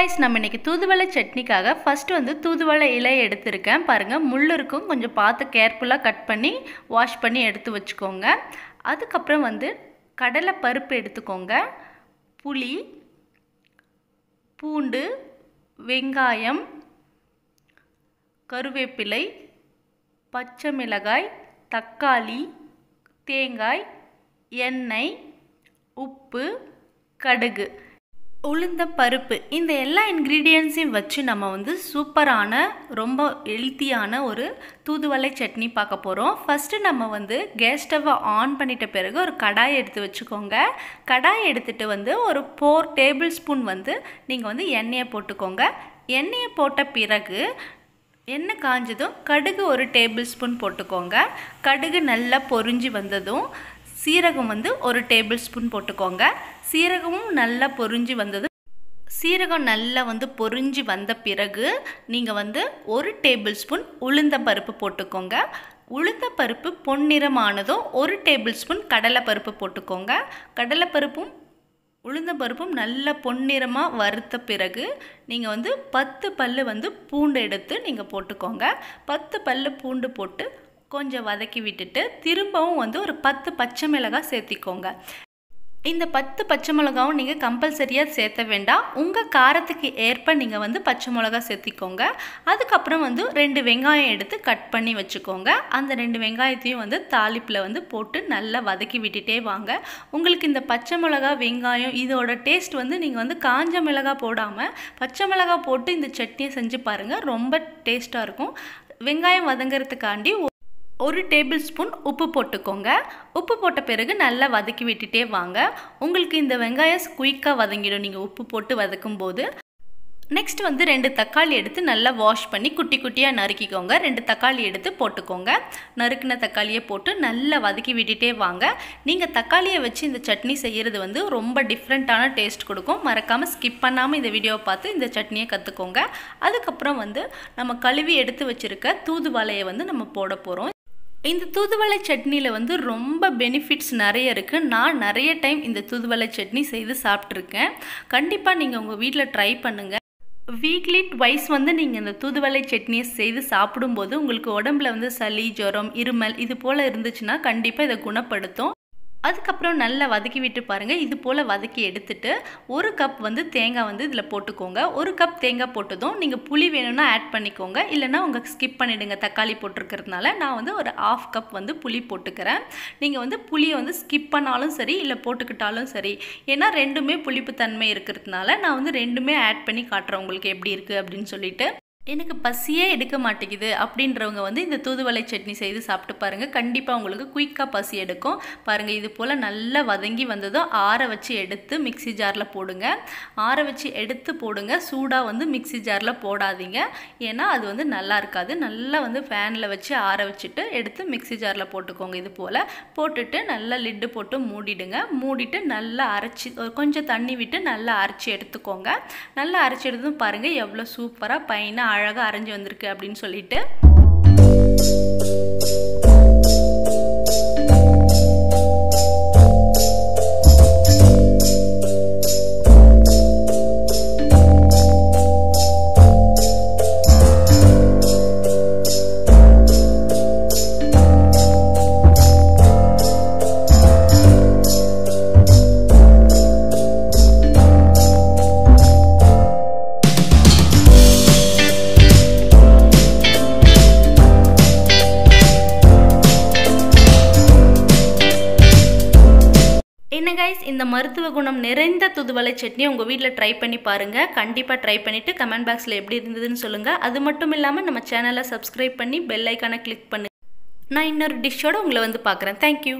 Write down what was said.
Guys நம்ம இன்றைக்கி தூதுவளை சட்னிக்காக ஃபஸ்ட்டு வந்து தூதுவளை இலை எடுத்திருக்கேன். பாருங்கள் முள் இருக்கும் கொஞ்சம் பார்த்து கேர்ஃபுல்லாக கட் பண்ணி வாஷ் பண்ணி எடுத்து வச்சுக்கோங்க. அதுக்கப்புறம் வந்து கடலை பருப்பு எடுத்துக்கோங்க. புளி பூண்டு வெங்காயம் கருவேப்பிலை பச்சை மிளகாய் தக்காளி தேங்காய் எண்ணெய் உப்பு கடுகு. உளுந்த பருப்பு. இந்த எல்லா இன்க்ரீடியன்ஸையும் வச்சு நம்ம வந்து சூப்பரான ரொம்ப ஹெல்த்தியான ஒரு தூதுவளை சட்னி பார்க்க போகிறோம் ஃபஸ்ட்டு நம்ம வந்து கேஸ் ஸ்டவ்வை ஆன் பண்ணிட்ட பிறகு ஒரு கடாய் எடுத்து வச்சுக்கோங்க. கடாய் எடுத்துகிட்டு வந்து ஒரு ஃபோர் டேபிள் ஸ்பூன் வந்து நீங்கள் வந்து எண்ணெயை போட்டுக்கோங்க. எண்ணெயை போட்ட பிறகு எண்ணெய் காஞ்சதும் கடுகு ஒரு டேபிள் ஸ்பூன் போட்டுக்கோங்க. கடுகு நல்லா பொறிஞ்சி வந்ததும் சீரகம் வந்து ஒரு டேபிள் ஸ்பூன் போட்டுக்கோங்க. சீரகமும் நல்லா பொரிஞ்சு வந்தது. சீரகம் நல்லா வந்து பொரிஞ்சு வந்த பிறகு நீங்கள் வந்து ஒரு டேபிள் ஸ்பூன் உளுந்த பருப்பு போட்டுக்கோங்க. உளுந்த பருப்பு பொன்னிறமானதும் ஒரு டேபிள் ஸ்பூன் கடலை பருப்பு போட்டுக்கோங்க. கடலை பருப்பும் உளுந்த பருப்பும் நல்ல பொன்னிறமாக வறுத்த பிறகு நீங்கள் வந்து பத்து பல் வந்து பூண்டு எடுத்து நீங்கள் போட்டுக்கோங்க. பத்து பல் பூண்டு போட்டு கொஞ்சம் வதக்கி விட்டுட்டு திரும்பவும் வந்து ஒரு பத்து பச்சை மிளகாய் சேர்த்திக்கோங்க. இந்த பத்து பச்சை மிளகாவும் நீங்கள் கம்பல்சரியாக சேர்த்த வேண்டாம். உங்கள் காரத்துக்கு ஏற்ப நீங்கள் வந்து பச்சை மிளகா சேர்த்திக்கோங்க. அதுக்கப்புறம் வந்து ரெண்டு வெங்காயம் எடுத்து கட் பண்ணி வச்சுக்கோங்க. அந்த ரெண்டு வெங்காயத்தையும் வந்து தாளிப்பில் வந்து போட்டு நல்லா வதக்கி விட்டுட்டே வாங்க. உங்களுக்கு இந்த பச்சை மிளகா வெங்காயம் இதோட டேஸ்ட் வந்து நீங்கள் வந்து காஞ்ச மிளகா போடாமல் பச்சை மிளகா போட்டு இந்த சட்னியை செஞ்சு பாருங்கள் ரொம்ப டேஸ்ட்டாக இருக்கும். வெங்காயம் வதங்கிறதுக்காண்டி ஒரு டேபிள் ஸ்பூன் உப்பு போட்டுக்கோங்க. உப்பு போட்ட பிறகு நல்லா வதக்கி விட்டுட்டே வாங்க. உங்களுக்கு இந்த வெங்காயம் குயிக்காக வதங்கிடும். நீங்கள் உப்பு போட்டு வதக்கும் போது நெக்ஸ்ட் வந்து ரெண்டு தக்காளி எடுத்து நல்லா வாஷ் பண்ணி குட்டி குட்டியாக நறுக்கிக்கோங்க. ரெண்டு தக்காளி எடுத்து போட்டுக்கோங்க. நறுக்கின தக்காளியை போட்டு நல்லா வதக்கி விட்டுட்டே வாங்க. நீங்கள் தக்காளியை வச்சு இந்த சட்னி செய்கிறது வந்து ரொம்ப டிஃப்ரெண்ட்டான டேஸ்ட் கொடுக்கும். மறக்காமல் ஸ்கிப் பண்ணாமல் இந்த வீடியோவை பார்த்து இந்த சட்னியை கற்றுக்கோங்க அதுக்கப்புறம் வந்து நம்ம கழுவி எடுத்து வச்சுருக்க தூதுவாலையை வந்து நம்ம போட போகிறோம் இந்த தூதுவளை சட்னியில் வந்து ரொம்ப பெனிஃபிட்ஸ் நிறைய இருக்குது நான் நிறைய டைம் இந்த தூதுவளை சட்னி செய்து சாப்பிட்ருக்கேன் கண்டிப்பாக நீங்கள் உங்கள் வீட்டில் ட்ரை பண்ணுங்கள் வீக்லி ட்வைஸ் வந்து நீங்கள் இந்த தூதுவளை சட்னியை செய்து சாப்பிடும்போது உங்களுக்கு உடம்புல வந்து சளி ஜுரம் இருமல் இது போல் இருந்துச்சுன்னா கண்டிப்பாக இதை குணப்படுத்தும். அதுக்கப்புறம் நல்லா வதக்கி விட்டு பாருங்கள் இது போல் வதக்கி எடுத்துட்டு ஒரு கப் வந்து தேங்காய் வந்து இதில் போட்டுக்கோங்க. ஒரு கப் தேங்காய் போட்டதும் நீங்கள் புளி வேணும்னா ஆட் பண்ணிக்கோங்க. இல்லைனா உங்கள் ஸ்கிப் பண்ணிவிடுங்க தக்காளி போட்டிருக்கிறதுனால நான் வந்து ஒரு ஆஃப் கப் வந்து புளி போட்டுக்கிறேன். நீங்கள் வந்து புளியை வந்து ஸ்கிப் பண்ணாலும் சரி இல்லை போட்டுக்கிட்டாலும் சரி ஏன்னா ரெண்டுமே புளிப்பு தன்மை இருக்கிறதுனால நான் வந்து ரெண்டுமே ஆட் பண்ணி காட்டுறேன். உங்களுக்கு எப்படி இருக்குது அப்படின்னு சொல்லிட்டு. எனக்கு பசியே எடுக்க மாட்டேங்குது அப்படின்றவங்க வந்து இந்த தூதுவளை சட்னி செய்து சாப்பிட்டு பாருங்கள் கண்டிப்பாக உங்களுக்கு குயிக்காக பசி எடுக்கும். பாருங்கள் இது போல் நல்லா வதங்கி வந்ததும் ஆற வச்சு எடுத்து மிக்சி ஜாரில் போடுங்க. ஆற வச்சு எடுத்து போடுங்க. சூடாக வந்து மிக்சி ஜாரில் போடாதீங்க. ஏன்னா அது வந்து நல்லா இருக்காது. நல்லா வந்து ஃபேனில் வச்சு ஆற வச்சுட்டு எடுத்து மிக்சி ஜாரில் போட்டுக்கோங்க இது போல். போட்டுட்டு நல்லா லிட்டு போட்டு மூடிடுங்க. மூடிட்டு நல்லா அரைச்சி கொஞ்சம் தண்ணி விட்டு நல்லா அரைச்சி எடுத்துக்கோங்க. நல்லா அரைச்சி எடுத்தும் பாருங்கள் எவ்வளோ சூப்பராக பையனாக அழகாக அரைஞ்சி வந்திருக்கு அப்படின்னு சொல்லிட்டு இந்த மருத்துவ குணம் நிறைந்த துதுவளை சட்னி உங்கள் வீட்டில் ட்ரை பண்ணி பாருங்கள் கண்டிப்பாக ட்ரை பண்ணிவிட்டு கமெண்ட் பாக்ஸில் எப்படி இருந்ததுன்னு சொல்லுங்கள் அது மட்டும் இல்லாமல் நம்ம சேனலை சப்ஸ்கிரைப் பண்ணி பெல் ஐக்கானை கிளிக் பண்ணு. நான் இன்னொரு டிஷ்ஷோடு உங்களை வந்து பார்க்குறேன். தேங்க்யூ